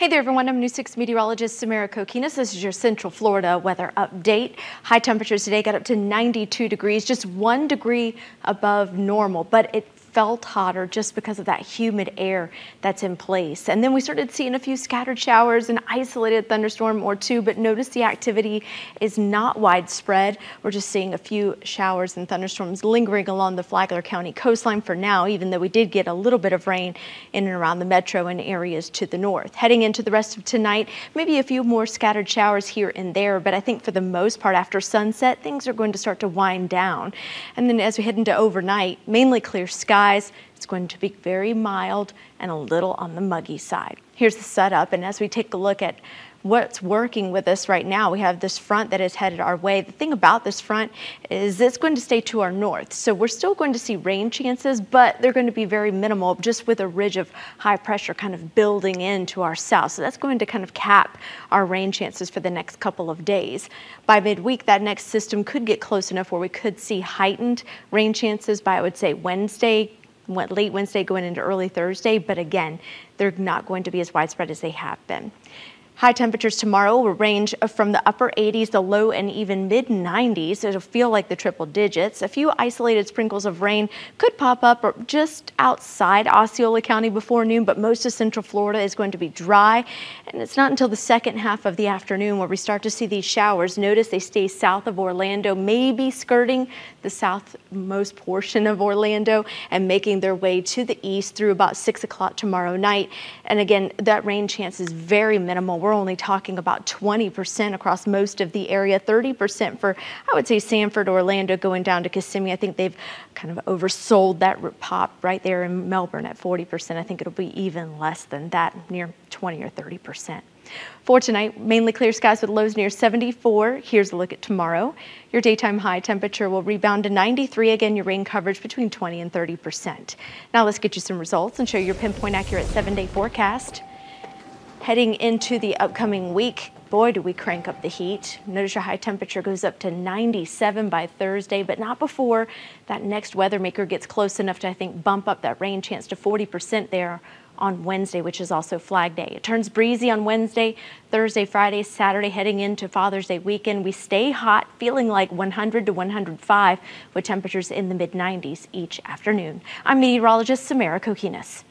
Hey there everyone, I'm News 6 meteorologist Samara Cokinos. This is your Central Florida weather update. High temperatures today got up to 92 degrees, just one degree above normal, but it felt hotter just because of that humid air that's in place. And then we started seeing a few scattered showers and isolated thunderstorm or two, but notice the activity is not widespread. We're just seeing a few showers and thunderstorms lingering along the Flagler County coastline for now, even though we did get a little bit of rain in and around the metro and areas to the north. Heading into the rest of tonight, maybe a few more scattered showers here and there, but I think for the most part after sunset, things are going to start to wind down. And then as we head into overnight, mainly clear skies It's going to be very mild and a little on the muggy side. Here's the setup, and as we take a look at what's working with us right now. We have this front that is headed our way. The thing about this front is it's going to stay to our north. So we're still going to see rain chances, but they're going to be very minimal just with a ridge of high pressure kind of building into our south. So that's going to kind of cap our rain chances for the next couple of days. By midweek, that next system could get close enough where we could see heightened rain chances by, I would say, Wednesday, late Wednesday going into early Thursday, but again, they're not going to be as widespread as they have been. High temperatures tomorrow will range from the upper 80s, the low and even mid 90s. It'll feel like the triple digits. A few isolated sprinkles of rain could pop up just outside Osceola County before noon, but most of central Florida is going to be dry. And it's not until the second half of the afternoon where we start to see these showers. Notice they stay south of Orlando, maybe skirting the southmost portion of Orlando and making their way to the east through about 6 o'clock tomorrow night. And again, that rain chance is very minimal. We're we're only talking about 20% across most of the area, 30% for, I would say, Sanford, Orlando, going down to Kissimmee. I think they've kind of oversold that pop right there in Melbourne at 40%. I think it'll be even less than that, near 20 or 30%. For tonight, mainly clear skies with lows near 74. Here's a look at tomorrow. Your daytime high temperature will rebound to 93. Again, your rain coverage between 20 and 30%. Now let's get you some results and show you your pinpoint accurate seven day forecast. Heading into the upcoming week, boy, do we crank up the heat. Notice your high temperature goes up to 97 by Thursday, but not before that next weather maker gets close enough to, I think, bump up that rain chance to 40% there on Wednesday, which is also Flag Day. It turns breezy on Wednesday, Thursday, Friday, Saturday, heading into Father's Day weekend. We stay hot, feeling like 100 to 105 with temperatures in the mid 90s each afternoon. I'm meteorologist Samara Cokinos.